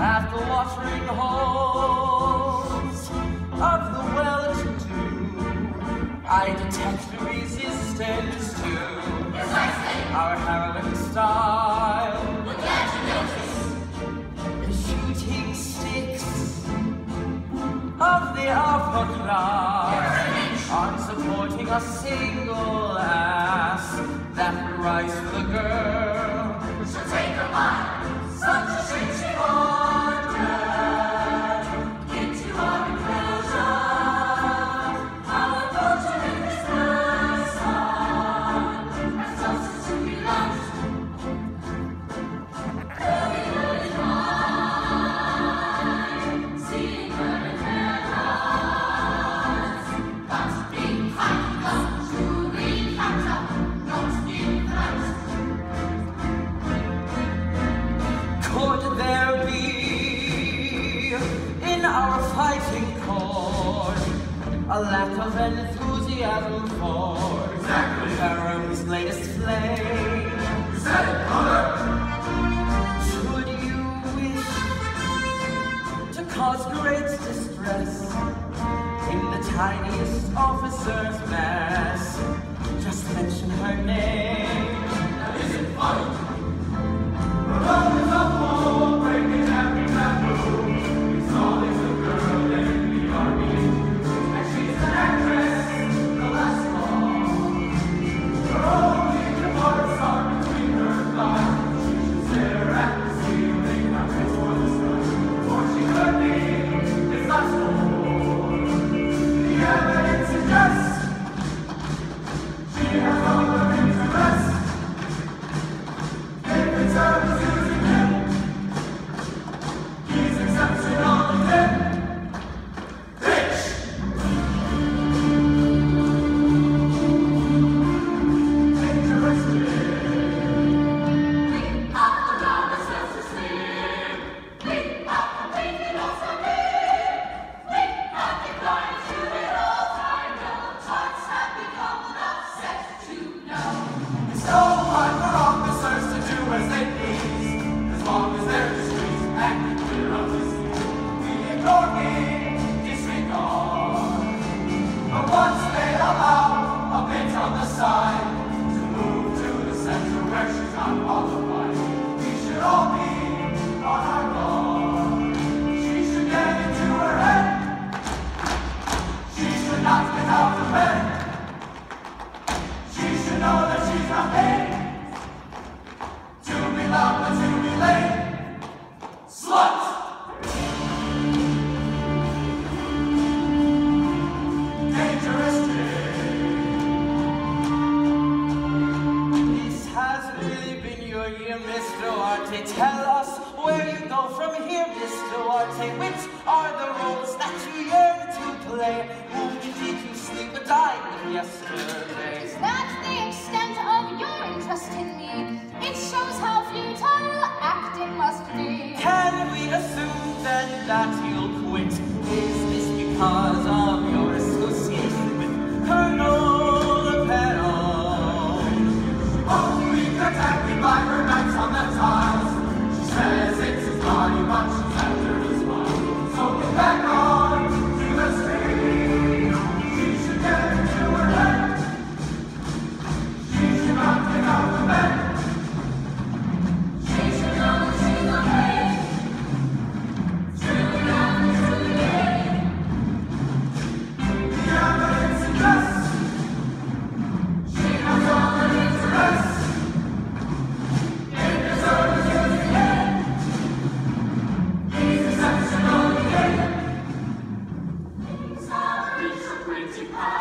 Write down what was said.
at the watering holes of the well-to-do. I detect the resistance to our heroine style. The shooting sticks of the upper class on supporting a single ass that rise for the girl. A lack of enthusiasm for Peron's latest flame? Said mother, should you wish to cause great distress in the tiniest officer's mess? Just mention her name. Here, Mr. Arte. Which are the roles that you yearn to play? Whom did you sleep or die with yesterday? Is that the extent of your interest in me? It shows how futile acting must be. Can we assume then that you'll quit? Is this because to